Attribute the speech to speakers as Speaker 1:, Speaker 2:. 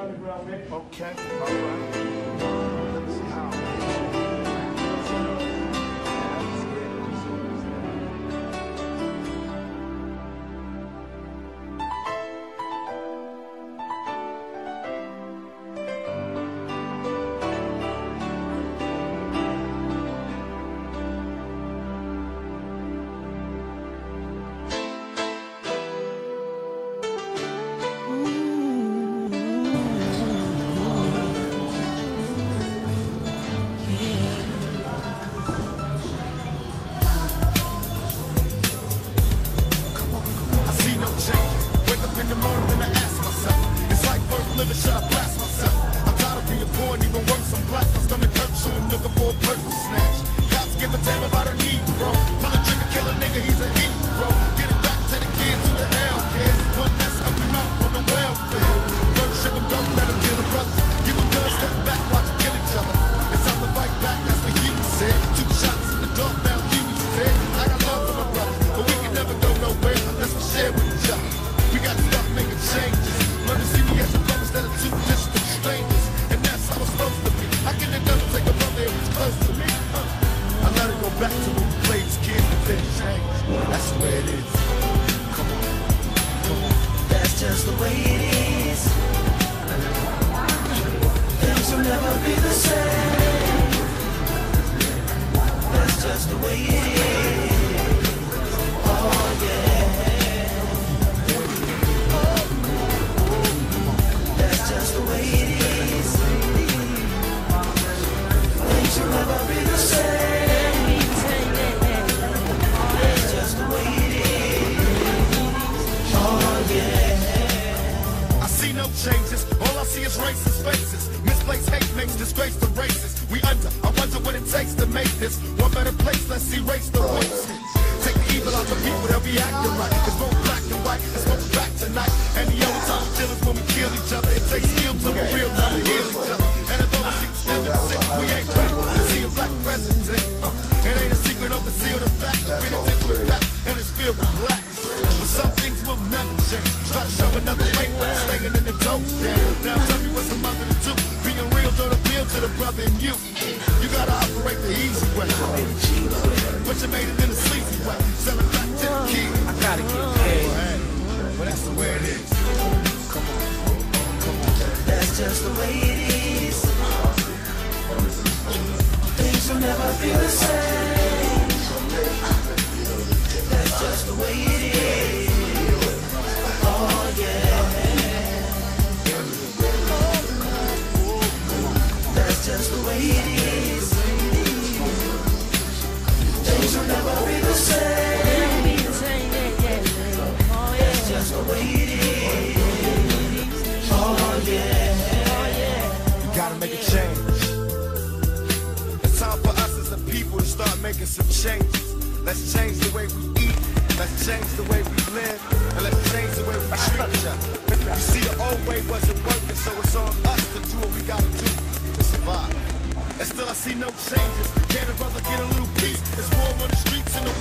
Speaker 1: Okay, all right.
Speaker 2: For a That's changes. All I see is racist faces. Misplaced hate makes disgrace to races. We under. I wonder what it takes to make this one better place. Let's erase the races. Take the evil out the people, they'll be acting right. It's both black and white. It's both back Show another way, in the dope. Now tell me what's a mother to do. Being real don't appeal to the brother in you. You gotta operate the easy way. But you made it in sleazy way. Sell it back to the kid. I gotta get paid. But that's the way it is.
Speaker 3: That's just the way it is.
Speaker 2: Make a change. It's time for us as a people to start making some changes. Let's change the way we eat. Let's change the way we live. And let's change the way we treat each other. You see, the old way wasn't working, so it's on us to do what we gotta do to survive. And still I see no changes. Can a brother get a little peace? It's war on the streets and the